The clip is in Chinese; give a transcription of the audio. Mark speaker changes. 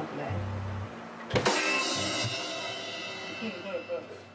Speaker 1: 嗯，对，对。